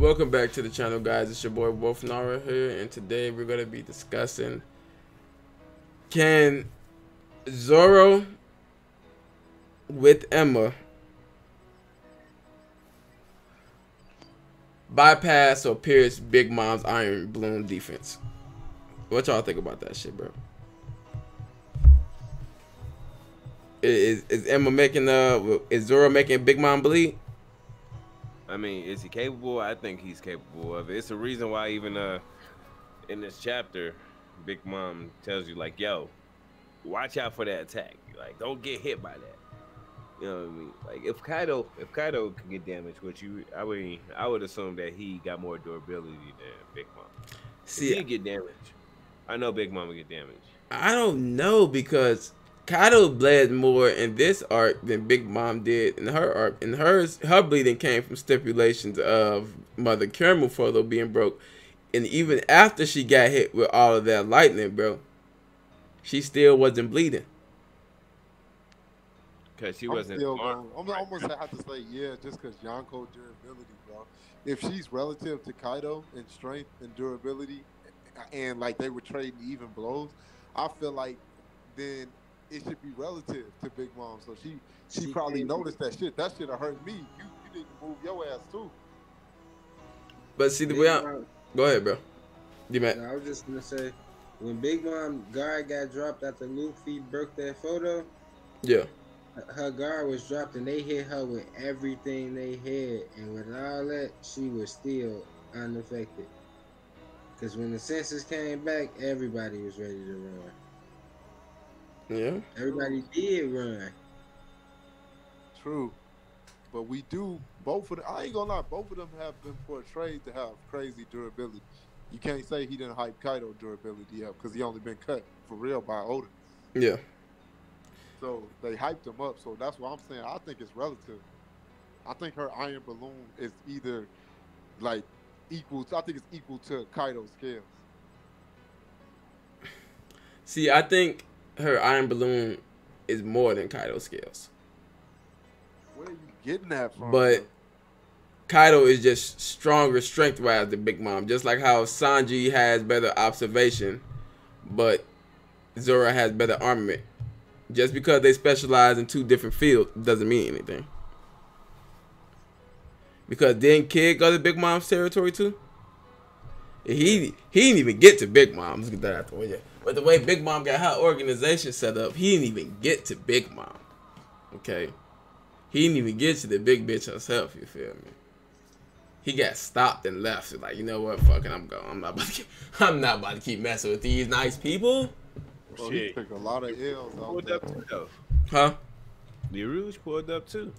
Welcome back to the channel, guys. It's your boy Wolph Nara here, and today we're gonna be discussing can Zoro with Enma bypass or pierce Big Mom's Iron Balloon defense. What y'all think about that shit, bro? Is is Enma making uh is Zoro making Big Mom bleed? I mean, is he capable? I think he's capable of it. It's a reason why even uh in this chapter, Big Mom tells you like, "Yo, watch out for that attack. Like, don't get hit by that." You know what I mean? Like, if Kaido, if Kaido can get damaged, which you, I would, I would assume that he got more durability than Big Mom. See, if he get damaged. I know Big Mom would get damaged. I don't know because Kaido bled more in this arc than Big Mom did in her arc. And hers, her bleeding came from stipulations of Mother Caramel photo being broke. And even after she got hit with all of that lightning, bro, she still wasn't bleeding. Cause she wasn't. Still I'm almost have to say yeah, just because Yonko durability, bro. If she's relative to Kaido in strength and durability, and like they were trading even blows, I feel like then it should be relative to Big Mom. So she she, she probably noticed that shit. That shit hurt me. You you need to move your ass too. But see the Big way I go ahead, bro. You man. I was just gonna say when Big Mom guard got dropped after Luffy broke that photo. Yeah. Her guard was dropped and they hit her with everything they had, and with all that, she was still unaffected. Because when the census came back, everybody was ready to run. Yeah. Everybody did run. True. But we do both of them. I ain't gonna lie, both of them have been portrayed to have crazy durability. You can't say he didn't hype Kaido durability up because he only been cut for real by Oda. Yeah. So they hyped him up. So that's what I'm saying. I think it's relative. I think her iron balloon is either like equal. To, I think it's equal to Kaido's scales. See, I think her iron balloon is more than Kaido's skills. Where are you getting that from? But Kaido is just stronger strength wise than Big Mom. Just like how Sanji has better observation, but Zoro has better armament. Just because they specialize in two different fields doesn't mean anything. Because didn't Kid go to Big Mom's territory too? He he didn't even get to Big Mom. Let's get that out the way. But the way Big Mom got her organization set up, he didn't even get to Big Mom. Okay? He didn't even get to the big bitch herself, you feel me? He got stopped and left. He's like, you know what? Fucking I'm going. I'm not about to keep, I'm not about to keep messing with these nice people. Well, he took a lot of L's pulled up too, though. Huh? The Rouge pulled up too.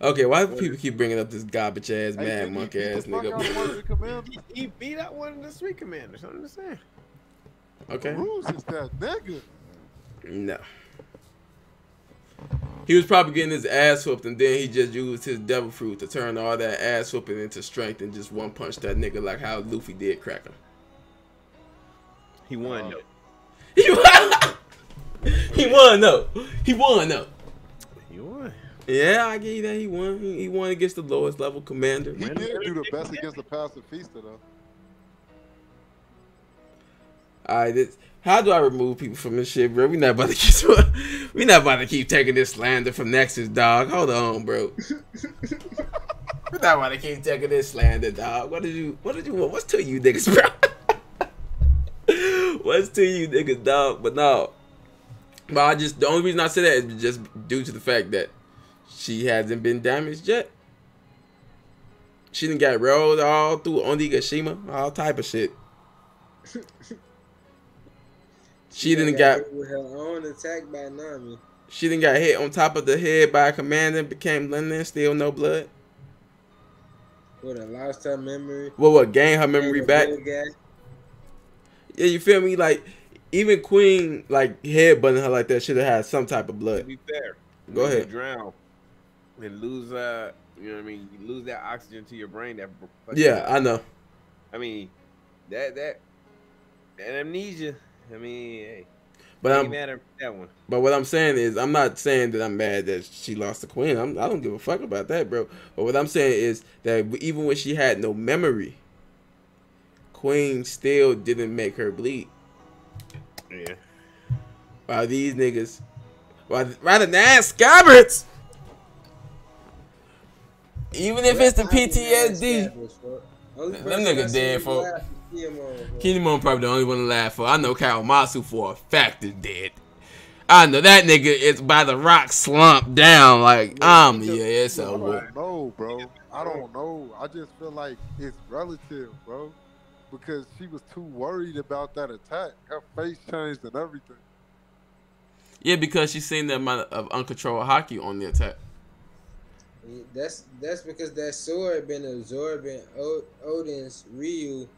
Okay, why do people keep bringing up this garbage ass, hey, mad monkey ass nigga? he beat out one of the sweet commanders. I'm just saying. Okay. Rouge is that nigga. No. He was probably getting his ass whooped, and then he just used his devil fruit to turn all that ass whooping into strength and just one punch that nigga like how Luffy did crack him. He won though. He won. he won though. He won though. He won. Yeah, I give you that. He won. He, won against the lowest level commander. He did do the best against the pacifista though. All right, this, how do I remove people from this shit, bro? We not about to keep we not about to keep taking this slander from Nexus, dog. Hold on, bro. we not about to keep taking this slander, dog. What did you what did you want? What's to you niggas, bro? What's to you niggas, dog? But no. But I just the only reason I say that is just due to the fact that she hasn't been damaged yet. She didn't get rolled all through Onigashima, all type of shit. She, she didn't got with her own attack by Nami. She didn't got hit on top of the head by a commander, became Linlin, still no blood. What a lost her memory. What what gain her memory back? Yeah, you feel me? Like even Queen like headbutting her like that should have had some type of blood. To be fair. Go ahead. Drown and lose uh you know what I mean, you lose that oxygen to your brain that Yeah, I know. I mean that that that amnesia I mean, hey. But I'm mad at that one. but what I'm saying is I'm not saying that I'm mad that she lost the queen. I'm, I don't give a fuck about that, bro. But what I'm saying is that even when she had no memory, Queen still didn't make her bleed. Yeah. While these niggas, while rather than scabbards, even if it's the PTSD, Them niggas dead, folk. Kinemon probably the only one to laugh for. I know Kawamatsu for a fact is dead. I know that nigga is by the rock slumped down like um yeah it's I over. don't know, bro. I don't know. I just feel like it's relative, bro. Because she was too worried about that attack. Her face changed and everything. Yeah, because she seen the amount of uncontrolled Haki on the attack. That's that's because that sword been absorbing o- Oden's Ryuo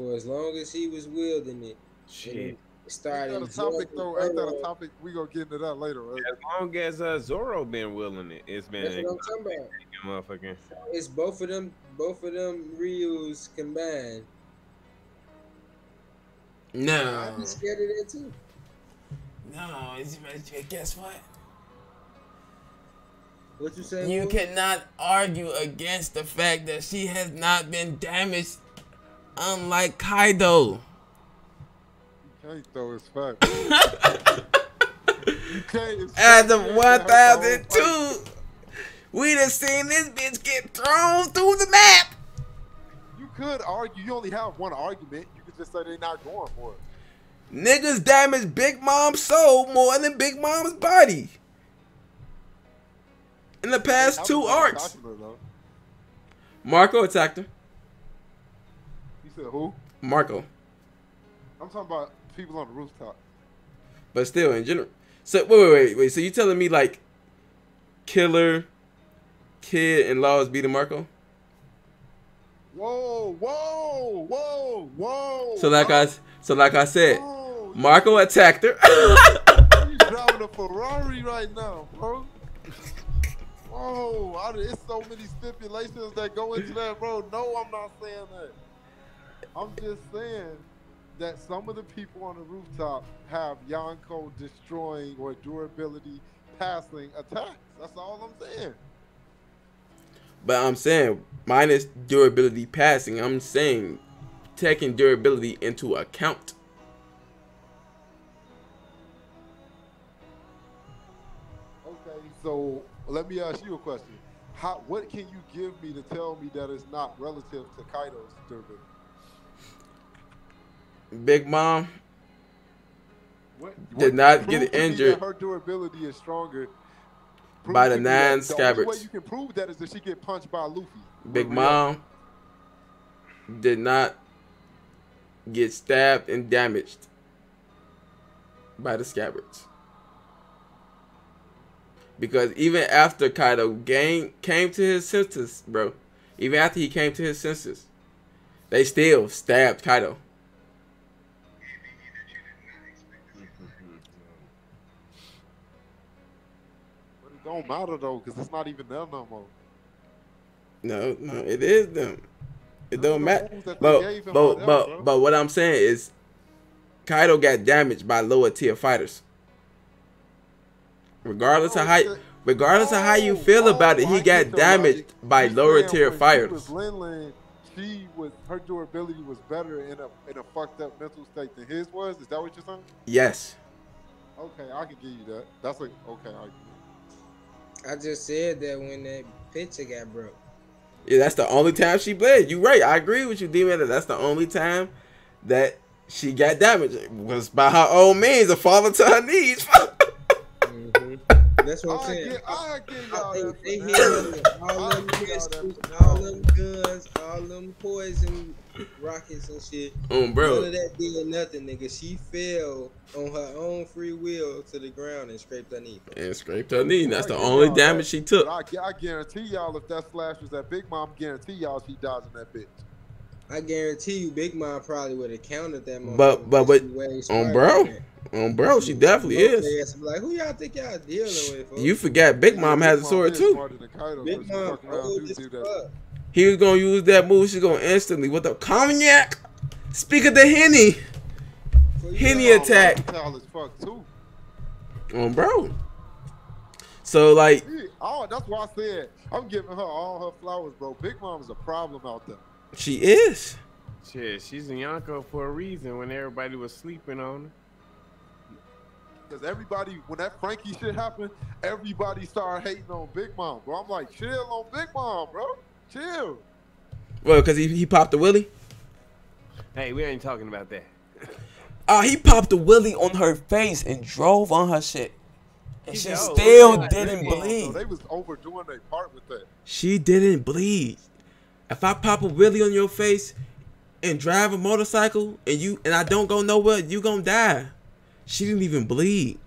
for as long as he was wielding it. Shit. It started Ain't that a topic absorbing though? Ain't that a topic? We gonna get into that later, right? As long as uh, Zoro been willing it, it's That's been what I'm talking about. motherfucking. It's both of them, both of them Ryuo's combined. No, I'd be scared of that too. no. it's, Guess what? What you say? You Will? cannot argue against the fact that she has not been damaged, unlike Kaido. You can't though. It's fact. You can't. It's As of You can't have 1002, we done seen this bitch get thrown through the map. You could argue. You only have one argument. You could just say they're not going for it. Niggas damaged Big Mom's soul more than Big Mom's body. In the past two arcs. Marco attacked her. You said who? Marco, I'm talking about people on the rooftop. but still in general. So wait, wait, wait, wait. So you telling me like, Killer, Kid, and Laws beating Marco? Whoa, whoa, whoa, whoa. So like I, so like I said, Whoa, Marco attacked her. you driving a Ferrari right now, bro. Whoa, I, it's so many stipulations that go into that, bro. No, I'm not saying that. I'm just saying that some of the people on the rooftop have Yonko destroying or durability passing attacks. That's all I'm saying. But I'm saying minus durability passing. I'm saying taking durability into account. Okay, so let me ask you a question. How, what can you give me to tell me that it's not relative to Kaido's durability? Big Mom What, Did what- not prove get injured her durability is stronger. Prove by the that- nine The only way scabbards. you can prove that is if she get punched by Luffy. Big. Mom did not get stabbed and damaged by the scabbards. Because even after Kaido gain, came to his senses, bro, even after he came to his senses, they still stabbed Kaido. But it don't matter though, because it's not even there no more. No, no, it is them. It don't matter. moves that they But but them, but bro. but what I'm saying is, Kaido got damaged by lower tier fighters. Regardless No, of how, regardless of how you feel about oh, it, he got damaged by lower tier fighters. She was Linlin, she was her durability was better in a in a fucked up mental state than his was. Is that what you're saying? Yes. Okay, I can give you that. That's a okay argument. I just said that when that picture got broke. Yeah, that's the only time she bled. You right. I agree with you, D-Man. that That's the only time that she got damaged was by her own means, a father to her knees. hmm That's what I'm I saying. get, I get y'all They, they hit that. her with all them pistols, all them guns, all them poison rockets and shit. um, None bro. of that did nothing, nigga. She fell on her own free will to the ground and scraped her knee. And scraped her knee. That's the only damage she took. I, I guarantee y'all, if that slash was that Big Mom, guarantee y'all she dies in that bitch. I guarantee you, Big Mom probably would have counted that. But- but but with- she way on bro, than that. Um, bro, she definitely is. their ass be Like, who y'all think y'all dealing with? folks? You forgot Big Mom has a sword too. smarter than Kaido, Big so she Mom fuck around, old do as do that. fuck. He was gonna use that move. She's gonna instantly with the cognac. Speak of the henny. So Henny attack. Versatile as fuck too. Um, bro. So like, Oh, that's why I said I'm giving her all her flowers, bro. Big Mom's a problem out there. she is. Shit, she's in Yonko for a reason when everybody was sleeping on her. Because everybody, when that Franky shit happened, everybody started hating on Big Mom, bro. I'm like, chill on Big Mom, bro. Chill. Well, cause he he popped the willie. Hey, we ain't talking about that. Oh, he popped the willie on her face and drove on her shit, and she Yo, still like, didn't bleed. So they was overdoing their part with that. She didn't bleed. If I pop a willie on your face and drive a motorcycle and you and I don't go nowhere, you gonna die. She didn't even bleed.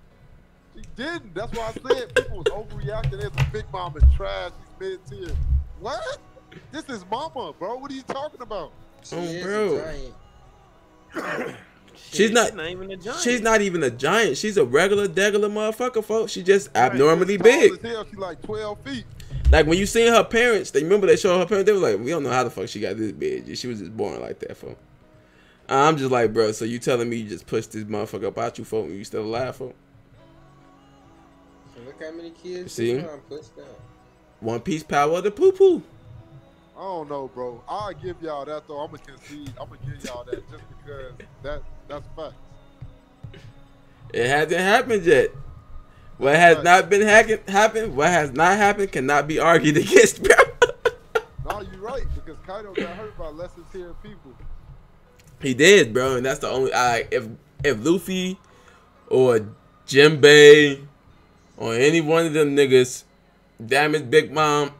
She didn't. That's why I said people was overreacting. As a Big Mom is trash. She's mid tier. What? This is Mama, bro. What are you talking about? She Oh, is bro. a giant. She's not- She's not even a giant. She's not even a giant. She's a regular, degular motherfucker, folks. She just Right, abnormally Tall big. as hell. She like 12 feet. Like when you seen her parents, they remember they showed her parents. They were like, "We don't know how the fuck she got this big. She was just born like that, folks." I'm just like, bro. So you telling me you just pushed this motherfucker up out you, folk, and you still alive, folk? Look how many kids See? pushed out. One piece power of the poo poo. I don't know, bro. I'll give y'all that though. I'm gonna concede. I'm gonna give y'all that just because that that's facts. It hasn't happened yet. What has Right. not been hack- happened, what has not happened, cannot be argued against, bro. No, you're right because Kaido got hurt by less than tier people. he did, bro, and that's the only. I if if Luffy or Jimbei or any one of them niggas damaged Big Mom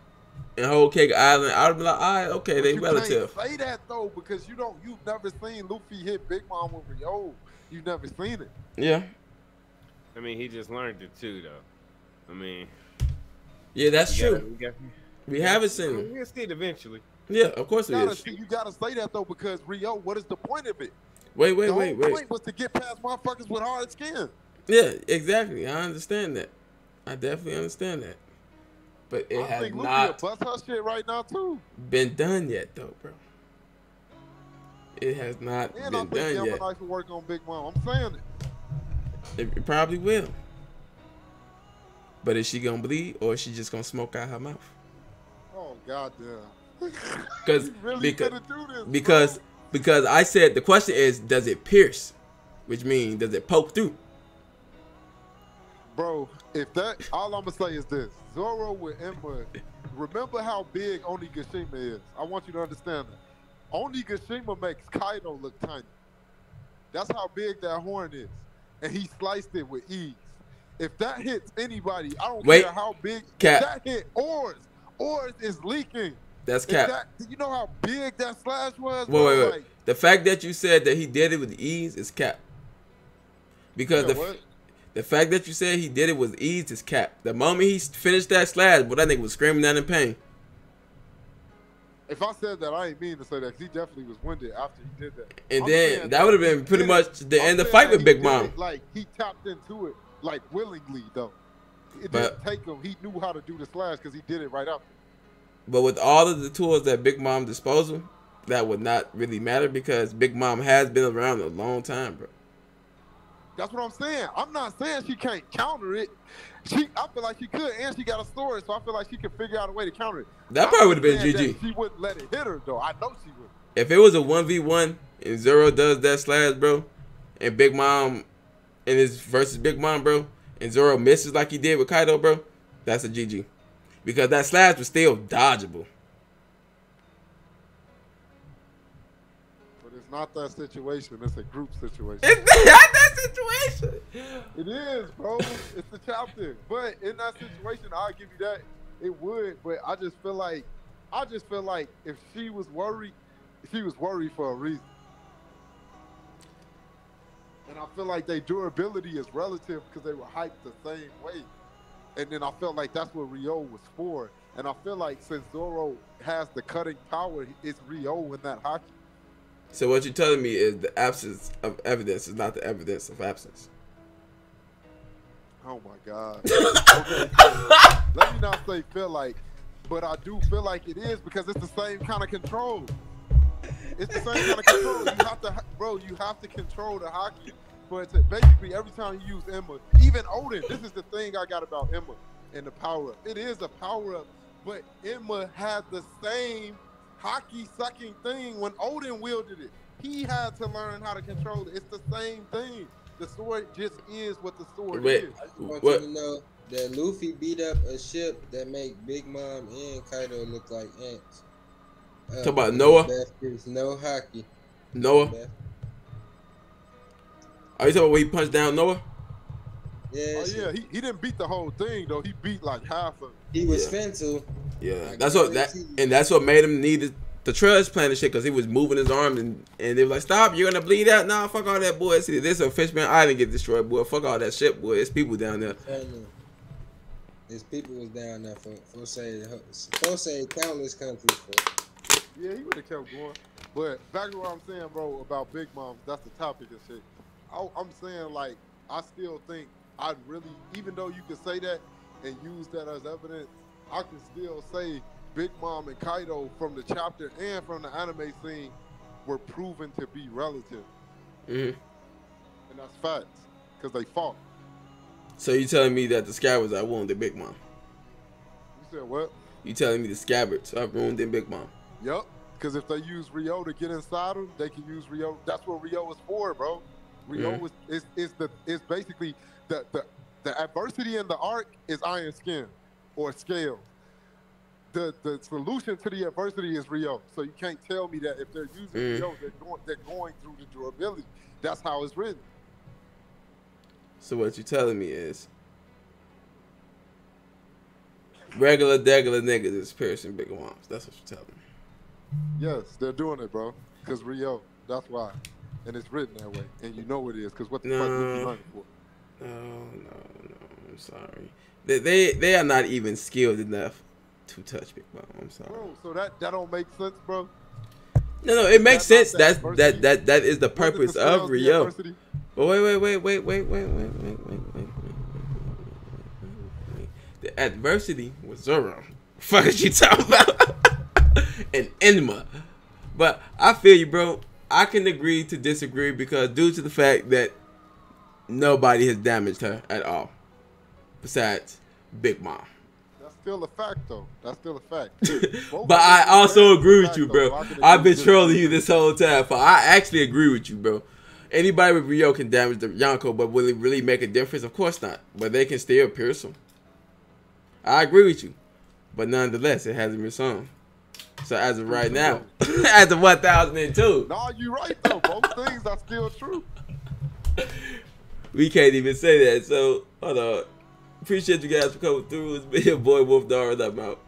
and Whole Cake Island, I would be like, all right, okay, But they you relative. can't say that though because you don't. You've never seen Luffy hit Big Mom with Ryuo. You've never seen it. Yeah, I mean, he just learned it too, though. I mean, yeah, that's true. gotta- we got- we haven't seen mean, him. We'll see it eventually. Yeah, of course it You gotta, see, you gotta say that though because Ryuo. What is the point of it? Wait, wait, the wait, whole wait. point was to get past motherfuckers with hard skin. Yeah, exactly. I understand that. I definitely understand that. But it I has think not bust her shit right now too. been done yet, though, bro. It has not And I been think done yet. Work on Big Mom. I'm saying it. It, it probably will. But is she gonna bleed or is she just gonna smoke out her mouth? Oh goddamn. Because really because this? because bro? because I said the question is does it pierce, which means does it poke through? Bro, if that all I'm gonna say is this: Zoro with Enma. Remember how big Onigashima is. I want you to understand that. Onigashima makes Kaido look tiny. That's how big that horn is, and he sliced it with ease. If that hits anybody, I don't Wait. care how big. Cap. That hit Oars, Oars is leaking. That's cap. that, you know how big that slash was? Wait, wait, wait. Like, The fact that you said that he did it with ease is cap. Because yeah, the what? The fact that you said he did it was ease his cap. The moment he finished that slash, well, that nigga was screaming out in pain. If I said that, I ain't mean to say that 'cause he definitely was winded after he did that. And I'm then that would have been pretty much the I'm end of the fight with Big Mom. it Like he tapped into it, like willingly though. It But- didn't take him. He knew how to do the slash because he did it right after. But with all of the tools that Big Mom disposal, that would not really matter because Big Mom has been around a long time, bro. That's what I'm saying. I'm not saying she can't counter it. She, I feel like she could, and she got a story, so I feel like she could figure out a way to counter it. That probably would have been GG. She wouldn't let it hit her though. I know she would. If it was a one v one and Zoro does that slash, bro, and Big Mom and his versus Big Mom, bro, and Zoro misses like he did with Kaido, bro, that's a GG. Because that slash was still dodgeable. It's not that situation. It's a group situation. It's not that situation. It is, bro. it's the chapter. But in that situation, I'll give you that. It would, but I just feel like I just feel like if she was worried, she was worried for a reason. And I feel like their durability is relative because they were hyped the same way. And then I felt like that's what Ryuo was for. And I feel like since Zoro has the cutting power, it's Ryuo in that Haki. So what you're telling me is the absence of evidence is not the evidence of absence. Oh my God. okay, let me not say feel like, but I do feel like it is because it's the same kind of control. It's the same kind of control. You have to, bro. You have to control the Haki But basically every time you use Enma, even Oden. This is the thing I got about Enma and the power up. It is a power up, but Enma has the same Haki sucking thing when Oden wielded it. He had to learn how to control it. It's the same thing. The sword just is what the sword Wait. is. I just want What- you to know that Luffy beat up a ship that make Big Mom and Kaido look like ants. Uh, Talk about Noah? Best no Haki. Noah. Best. Are you talking about when he punched down Noah? Yeah, Oh yeah, he, he didn't beat the whole thing though. He beat like half of it. he was Yeah. fin to. Yeah, I that's what that, and that's what made him need the, the trust plan and shit because he was moving his arms and and they were like, "Stop! You're gonna bleed out." Nah, fuck all that, boy. See, this is a Fishman Island get destroyed, boy. Fuck all that shit, boy. It's people down there. His people was down there for for say for say countless countries. For. Yeah, he would have kept going. But back to what I'm saying, bro, about Big Moms, that's the topic and shit. I, I'm saying, like, I still think I'd really, even though you could say that and use that as evidence, I can still say Big Mom and Kaido from the chapter and from the anime scene were proven to be relative. hmm And that's facts. Because they fought. So you telling me that the scabbards are wounded Big Mom? You said what? You telling me the scabbards are wounded Big Mom? Yep. Because if they use Ryuo to get inside them, they can use Ryuo. That's what Ryuo is for, bro. Ryuo Mhm. was is is the is basically the the the adversity in the arc is iron skin or scale. The the solution to the adversity is Ryuo. So you can't tell me that if they're using Mm. Ryuo, they're going they're going through the durability. That's how it's written. So what you're telling me is regular degular niggas is piercing Big Moms. That's what you're telling me. Yes, they're doing it, bro. Because Ryuo. That's why. And it's written that way. And you know it is. Because what the fuck are you No. learning for? No, no, no. I'm sorry. They they, they are not even skilled enough to touch Big Mom. I'm sorry. Bro, so that that don't make sense, bro. No, no, it makes sense. That's that that that is the purpose of Ryuo. But wait, wait, wait, wait, wait, wait, wait, wait, wait, wait, wait, wait. The adversity was Zoro. Fuck is you talking about? and Enma. But I feel you, bro. I can agree to disagree because due to the fact that nobody has damaged her at all, besides Big Mom. That's still a fact, though. That's still a fact. But I also agree with you, bro. can I've been trolling you this whole time. But I actually agree with you, bro. Anybody with Ryuo can damage the Yonko, but will it really make a difference? Of course not. But they can still pierce them. I agree with you. But nonetheless, it hasn't been sung. So as of right now, as of 1002, Nah, you're right though. Both things are still true. we can't even say that. So, hold on. Appreciate you guys for coming through. It's been your boy Wolph Nara, I'm out.